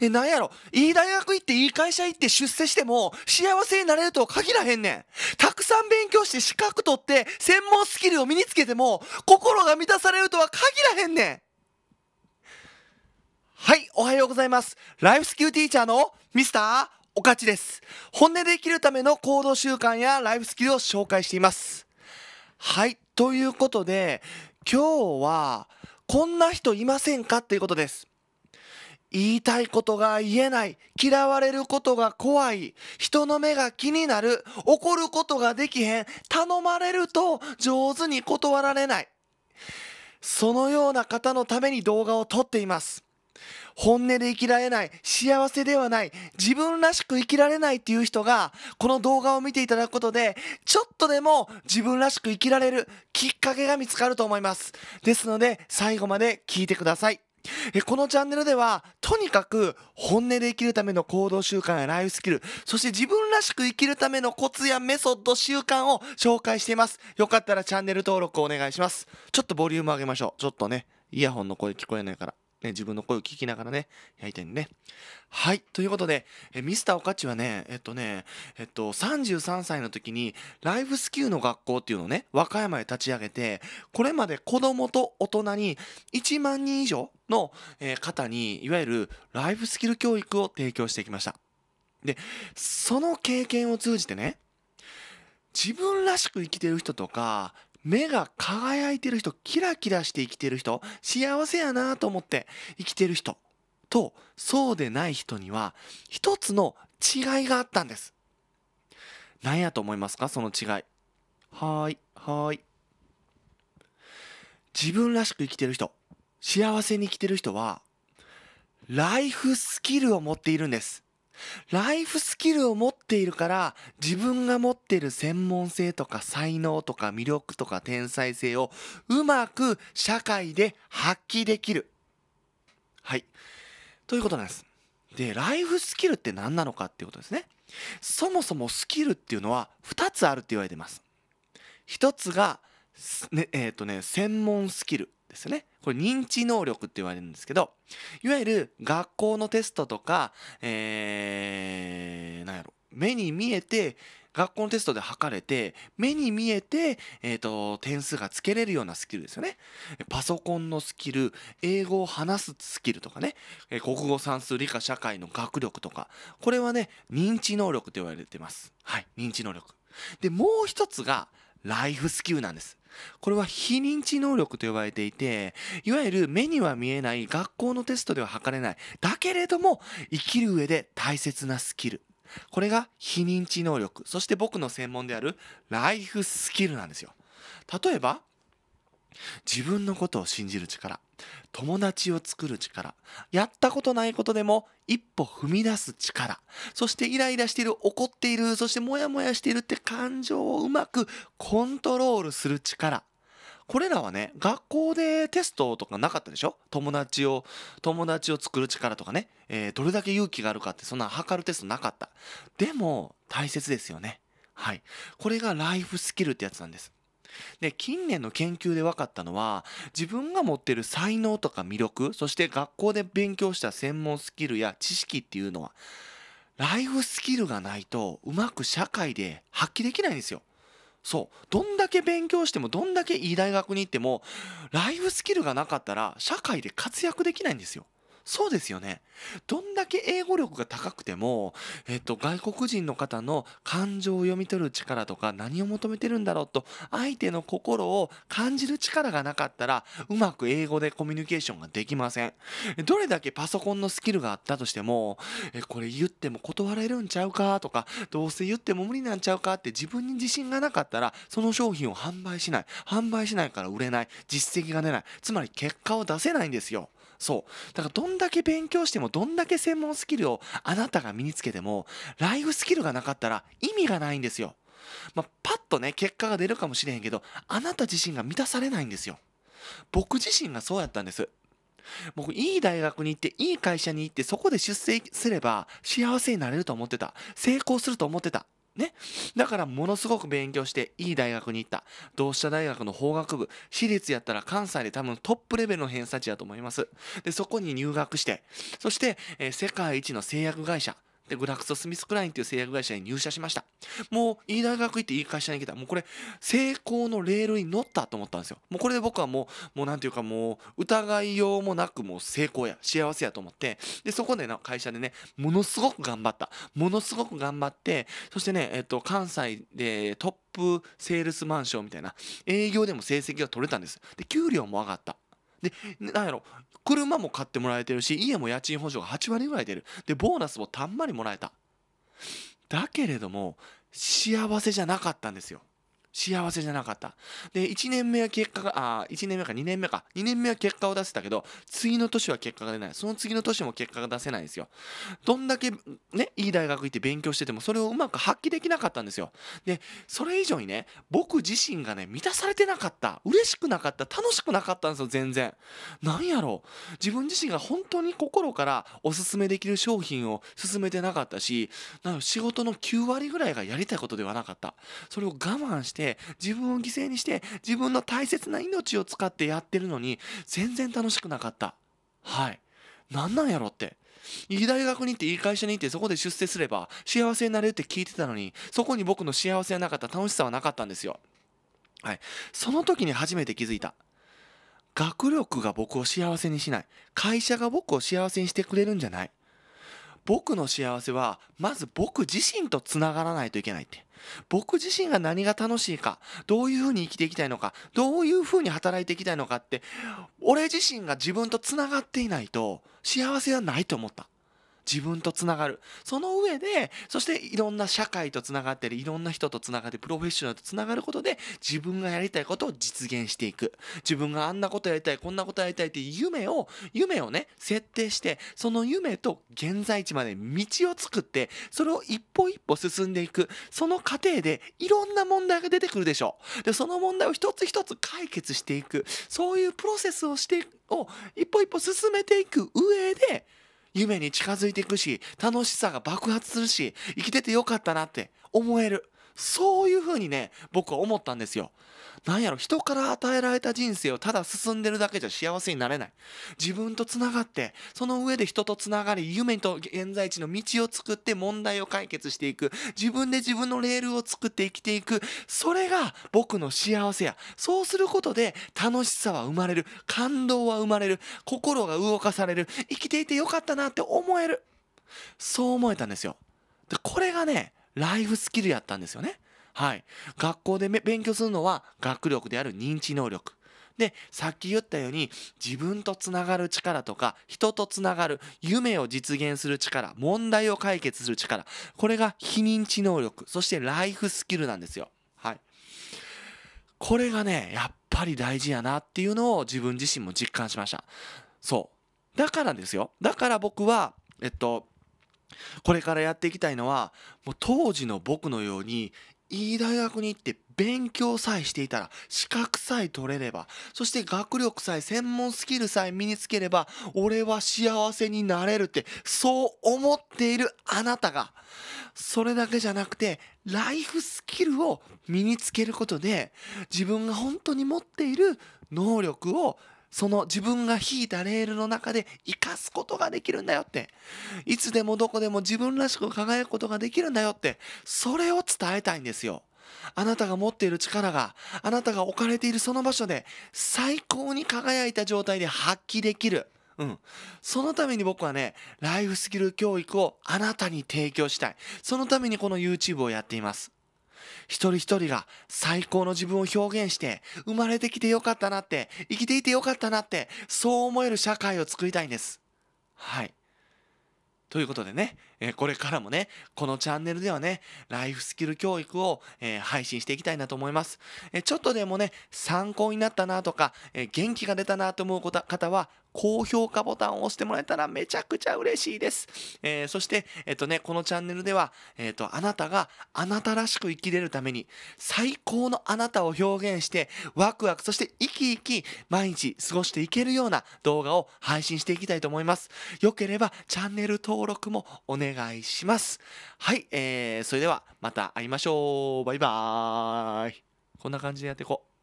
え、なんやろ？いい大学行っていい会社行って出世しても幸せになれるとは限らへんねん。たくさん勉強して資格取って専門スキルを身につけても心が満たされるとは限らへんねん。はい、おはようございます。ライフスキルティーチャーのミスターおかちです。本音で生きるための行動習慣やライフスキルを紹介しています。はい、ということで今日はこんな人いませんか？っていうことです。言いたいことが言えない、嫌われることが怖い、人の目が気になる、怒ることができへん、頼まれると上手に断られない。そのような方のために動画を撮っています。本音で生きられない、幸せではない、自分らしく生きられないっていう人が、この動画を見ていただくことで、ちょっとでも自分らしく生きられるきっかけが見つかると思います。ですので、最後まで聞いてください。えこのチャンネルではとにかく本音で生きるための行動習慣やライフスキルそして自分らしく生きるためのコツやメソッド習慣を紹介しています。よかったらチャンネル登録お願いします。ちょっとボリューム上げましょう。ちょっとねイヤホンの声聞こえないから。ね、自分の声を聞きながらね、やりたいんね。はい。ということで、えミスターおかちはね、えっとね、えっと、33歳の時に、ライフスキルの学校っていうのをね、和歌山で立ち上げて、これまで子供と大人に1万人以上の、え方に、いわゆるライフスキル教育を提供してきました。で、その経験を通じてね、自分らしく生きてる人とか、目が輝いてる人、キラキラして生きてる人、幸せやなと思って生きてる人と、そうでない人には、一つの違いがあったんです。何やと思いますか？その違い。はーい、はーい。自分らしく生きてる人、幸せに生きてる人は、ライフスキルを持っているんです。ライフスキルを持っているから自分が持っている専門性とか才能とか魅力とか天才性をうまく社会で発揮できる。はい。ということなんです。で、ライフスキルって何なのかっていうことですね。そもそもスキルっていうのは2つあるって言われてます。1つが、ね、えっ、ー、とね、専門スキルですよね。これ認知能力って言われるんですけど、いわゆる学校のテストとか、えー、なんやろ、目に見えて、学校のテストで測れて、目に見えて、えっ、ー、と、点数がつけれるようなスキルですよね。パソコンのスキル、英語を話すスキルとかね、え国語算数理科社会の学力とか、これはね、認知能力と言われてます。はい、認知能力。で、もう一つが、ライフスキルなんです。これは非認知能力と呼ばれていて、いわゆる目には見えない学校のテストでは測れない。だけれども、生きる上で大切なスキル。これが非認知能力。そして僕の専門であるライフスキルなんですよ。例えば、自分のことを信じる力。友達を作る力。やったことないことでも一歩踏み出す力。そしてイライラしている、怒っている、そしてモヤモヤしているって感情をうまくコントロールする力。これらはね、学校でテストとかなかったでしょ？友達を、友達を作る力とかね、えー、どれだけ勇気があるかってそんな測るテストなかった。でも、大切ですよね。はい。これがライフスキルってやつなんです。で近年の研究で分かったのは自分が持ってる才能とか魅力そして学校で勉強した専門スキルや知識っていうのはライフスキルがないとうまく社会で発揮できないんですよ。そうどんだけ勉強してもどんだけいい大学に行ってもライフスキルがなかったら社会で活躍できないんですよ。そうですよね。どんだけ英語力が高くても、えっと、外国人の方の感情を読み取る力とか何を求めてるんだろうと相手の心を感じる力がなかったらうまく英語でコミュニケーションができません。どれだけパソコンのスキルがあったとしてもえこれ言っても断られるんちゃうかとかどうせ言っても無理なんちゃうかって自分に自信がなかったらその商品を販売しない販売しないから売れない実績が出ないつまり結果を出せないんですよ。そうだからどんだけ勉強してもどんだけ専門スキルをあなたが身につけてもライフスキルがなかったら意味がないんですよ。まあ、パッとね結果が出るかもしれへんけどあなた自身が満たされないんですよ。僕自身がそうやったんです。僕いい大学に行っていい会社に行ってそこで出世すれば幸せになれると思ってた成功すると思ってたね。だからものすごく勉強していい大学に行った。同志社大学の法学部。私立やったら関西で多分トップレベルの偏差値だと思います。で、そこに入学して、そして、えー、世界一の製薬会社。で、グラクソ・スミスクラインっていう製薬会社に入社しました。もう、いい大学行っていい会社に行けた。もうこれ、成功のレールに乗ったと思ったんですよ。もうこれで僕はもう、もうなんていうかもう、疑いようもなくもう成功や、幸せやと思って、で、そこでの会社でね、ものすごく頑張った。ものすごく頑張って、そしてね、えっと、関西でトップセールスマンションみたいな、営業でも成績が取れたんです。で、給料も上がった。で、なんやろ、車も買ってもらえてるし、家も家賃補助が8割ぐらい出る。で、ボーナスもたんまりもらえた。だけれども、幸せじゃなかったんですよ。幸せじゃなかった。で、1年目は結果が、あ、1年目か2年目か。2年目は結果を出せたけど、次の年は結果が出ない。その次の年も結果が出せないんですよ。どんだけね、いい大学行って勉強してても、それをうまく発揮できなかったんですよ。で、それ以上にね、僕自身がね、満たされてなかった。嬉しくなかった。楽しくなかったんですよ、全然。なんやろう。自分自身が本当に心からおすすめできる商品を勧めてなかったし、なん仕事の9割ぐらいがやりたいことではなかった。それを我慢して、て自分を犠牲にして自分の大切な命を使ってやってるのに全然楽しくなかった。はい。何なんやろって。いい大学に行っていい会社に行ってそこで出世すれば幸せになれるって聞いてたのにそこに僕の幸せはなかった。楽しさはなかったんですよ。はい。その時に初めて気づいた。学力が僕を幸せにしない。会社が僕を幸せにしてくれるんじゃない。僕の幸せはまず僕自身とつながらないといけないって。僕自身が何が楽しいかどういうふうに生きていきたいのかどういうふうに働いていきたいのかって俺自身が自分とつながっていないと幸せはないと思った。自分とつながる。その上でそしていろんな社会とつながったりいろんな人とつながってプロフェッショナルとつながることで自分がやりたいことを実現していく。自分があんなことやりたいこんなことやりたいっていう夢を夢をね設定してその夢と現在地まで道を作ってそれを一歩一歩進んでいく。その過程でいろんな問題が出てくるでしょう。でその問題を一つ一つ解決していく。そういうプロセスをしてを一歩一歩進めていく上で夢に近づいていくし楽しさが爆発するし生きててよかったなって思える。そういうふうにね僕は思ったんですよ。なんやろ人から与えられた人生をただ進んでるだけじゃ幸せになれない。自分とつながってその上で人とつながり夢と現在地の道を作って問題を解決していく。自分で自分のレールを作って生きていく。それが僕の幸せや。そうすることで楽しさは生まれる。感動は生まれる。心が動かされる。生きていてよかったなって思える。そう思えたんですよ。でこれがねライフスキルやったんですよねはい。学校で勉強するのは学力である認知能力。で、さっき言ったように自分とつながる力とか人とつながる夢を実現する力、問題を解決する力。これが非認知能力、そしてライフスキルなんですよ。はい。これがね、やっぱり大事やなっていうのを自分自身も実感しました。そう。だからですよ。だから僕は、えっと、これからやっていきたいのはもう当時の僕のようにいい大学に行って勉強さえしていたら資格さえ取れればそして学力さえ専門スキルさえ身につければ俺は幸せになれるってそう思っているあなたがそれだけじゃなくてライフスキルを身につけることで自分が本当に持っている能力をその自分が引いたレールの中で生かすことができるんだよっていつでもどこでも自分らしく輝くことができるんだよってそれを伝えたいんですよあなたが持っている力があなたが置かれているその場所で最高に輝いた状態で発揮できるうん。そのために僕はね、ライフスキル教育をあなたに提供したい。そのためにこの YouTube をやっています。一人一人が最高の自分を表現して生まれてきてよかったなって生きていてよかったなってそう思える社会を作りたいんです。はい。ということでね、えこれからもね、このチャンネルではね、ライフスキル教育を、え配信していきたいなと思います、えちょっとでもね、参考になったなとか、え元気が出たなと思う方は、高評価ボタンを押してもらえたらめちゃくちゃ嬉しいです。えー、そして、えっとね、このチャンネルでは、えっと、あなたがあなたらしく生きれるために、最高のあなたを表現して、ワクワク、そして生き生き、毎日過ごしていけるような動画を配信していきたいと思います。よければ、チャンネル登録もお願いします。はい、えー、それではまた会いましょう。バイバーイ。こんな感じでやっていこう。